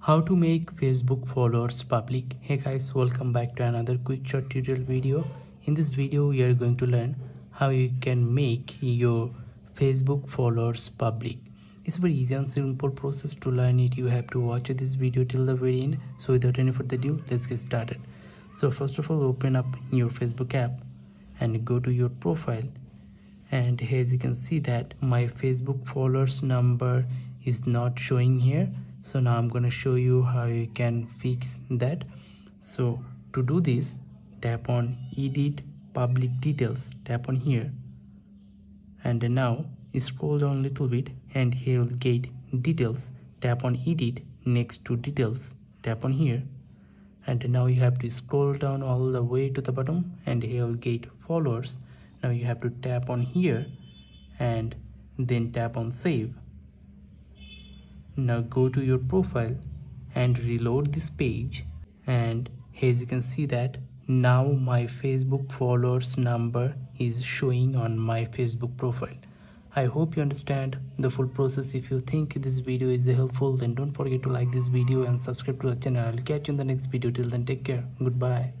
how to make facebook followers public. Hey guys welcome back to another quick short tutorial video. In this video we are going to learn how you can make your facebook followers public. It's very easy and simple process to learn it. You have to watch this video till the very end. So without any further ado let's get started. So first of all open up your facebook app and go to your profile. And as you can see that my facebook followers number is not showing here so now i'm going to show you how you can fix that. So to do this tap on edit public details. Tap on here. And now scroll down a little bit and here will get details. Tap on edit next to details. Tap on here. And now you have to scroll down all the way to the bottom and here will get followers. Now you have to tap on here and then tap on save now go to your profile and reload this page. And as you can see that now my facebook followers number is showing on my facebook profile. I hope you understand the full process. If you think this video is helpful then don't forget to like this video and subscribe to the channel. I'll catch you in the next video. Till then take care. Goodbye